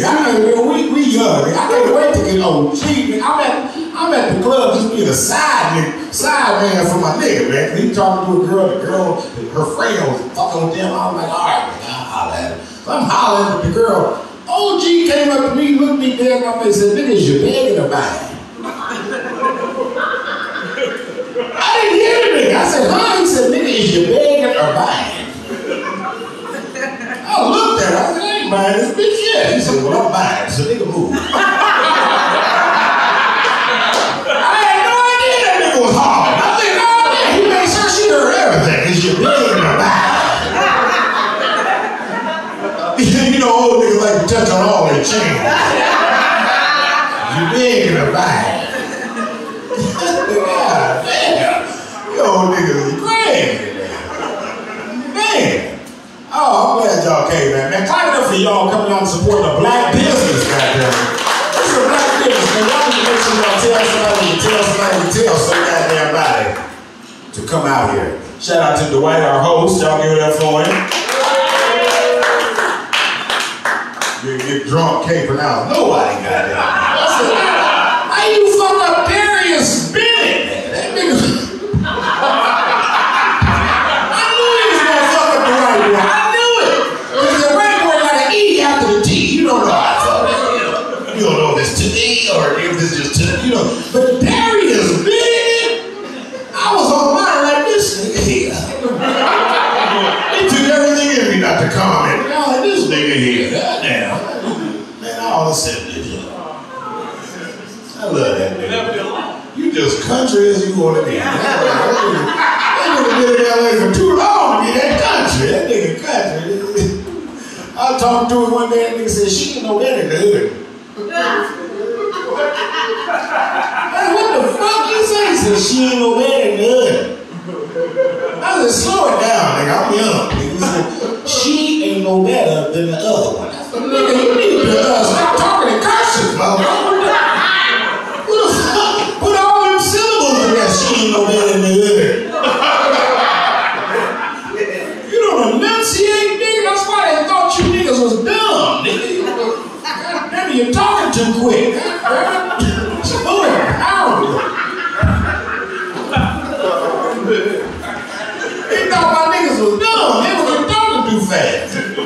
I we, we young. I can't wait to get OG. Man. I'm at I'm at the club just being a side nigga, side man for my nigga, man. He talking to a girl, the girl, her friend was fucking with them. I was like, all right, man, I'll holler at him. So I'm hollering at the girl. OG came up to me, looked me dead in my face, and said, nigga, is you begging or buying? I didn't hear nigga. I said, huh? He said, nigga, is you begging or buying? Buying this bitch yet. He said, well, I'm buying. So nigga move. I had no idea that nigga was hard. I think, oh he made sure she heard everything. Is you know, old niggas like to touch on all their chains. You begging or buying? God damn. You old niggas is crazy. Man. Oh, I'm glad y'all came, man. Man, clap it up for y'all coming out and supporting a black business, goddamn. This is a black business, man. Y'all need to make sure y'all tell somebody, you tell somebody, you tell some goddamn body to come out here. Shout out to Dwight, our host. Y'all give it up for him. You get drunk, can't pronounce nobody, goddamn. How you fuck up Darius just to you know. But Darius Bennett, I was on mine like this nigga here. It took everything in me not to comment. Oh, this nigga here. Goddamn. Man, I all the symptoms. I love that nigga. You just country as you want to be. That nigga been in LA for too long to be that country. That nigga country. I talked to him one day and nigga said, she ain't no that in the hood. like, what the fuck you say? He said, she ain't no better good. I said slow it down, nigga. I'm young. He said She ain't no better than the other one. you're talking too quick. it's so he thought my niggas was dumb. Was talking too fast.